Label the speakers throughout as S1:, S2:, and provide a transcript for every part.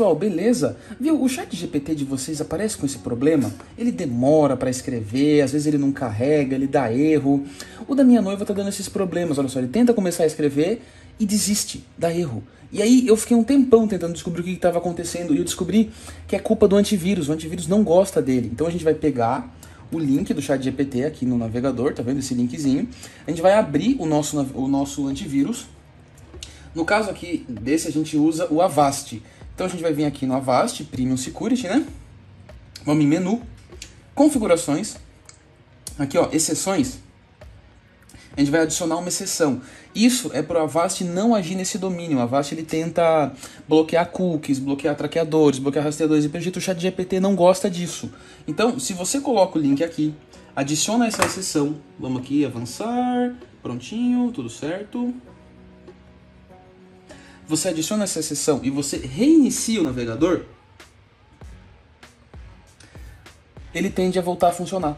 S1: pessoal, beleza? Viu, o chat GPT de vocês aparece com esse problema? Ele demora para escrever, às vezes ele não carrega, ele dá erro. O da minha noiva tá dando esses problemas, olha só, ele tenta começar a escrever e desiste, dá erro. E aí eu fiquei um tempão tentando descobrir o que estava acontecendo e eu descobri que é culpa do antivírus, o antivírus não gosta dele. Então a gente vai pegar o link do chat GPT aqui no navegador, tá vendo esse linkzinho? A gente vai abrir o nosso, o nosso antivírus. No caso aqui desse a gente usa o Avast. Então a gente vai vir aqui no Avast Premium Security, né? Vamos em menu, configurações, aqui ó, exceções. A gente vai adicionar uma exceção. Isso é para o Avast não agir nesse domínio. O Avast ele tenta bloquear cookies, bloquear traqueadores, bloquear rastreadores. E pelo jeito o chat GPT não gosta disso. Então, se você coloca o link aqui, adiciona essa exceção. Vamos aqui avançar. Prontinho, tudo certo. Você adiciona essa exceção e você reinicia o navegador, ele tende a voltar a funcionar.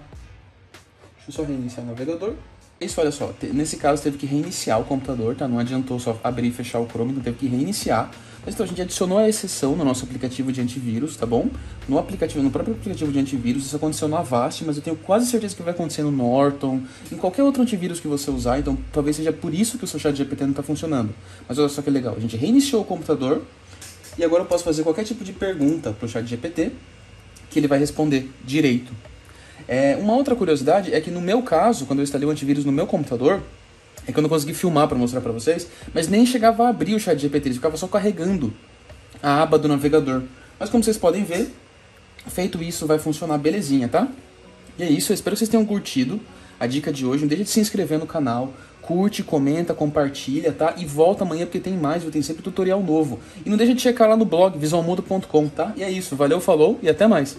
S1: Deixa eu só reiniciar o navegador. Isso, olha só, nesse caso teve que reiniciar o computador, tá? Não adiantou só abrir e fechar o Chrome, então teve que reiniciar. Mas então a gente adicionou a exceção no nosso aplicativo de antivírus, tá bom? No aplicativo, no próprio aplicativo de antivírus, isso aconteceu no Avast, mas eu tenho quase certeza que vai acontecer no Norton, em qualquer outro antivírus que você usar, então talvez seja por isso que o seu chat GPT não está funcionando. Mas olha só que legal, a gente reiniciou o computador e agora eu posso fazer qualquer tipo de pergunta para o chat GPT que ele vai responder direito. É, uma outra curiosidade é que no meu caso, quando eu instalei o antivírus no meu computador, é que eu não consegui filmar para mostrar para vocês, mas nem chegava a abrir o chat GPT, ele ficava só carregando a aba do navegador. Mas como vocês podem ver, feito isso vai funcionar belezinha, tá? E é isso, eu espero que vocês tenham curtido a dica de hoje. Não deixe de se inscrever no canal, curte, comenta, compartilha, tá? E volta amanhã porque tem mais, tem sempre tutorial novo. E não deixe de checar lá no blog visualmundo.com, tá? E é isso, valeu, falou e até mais.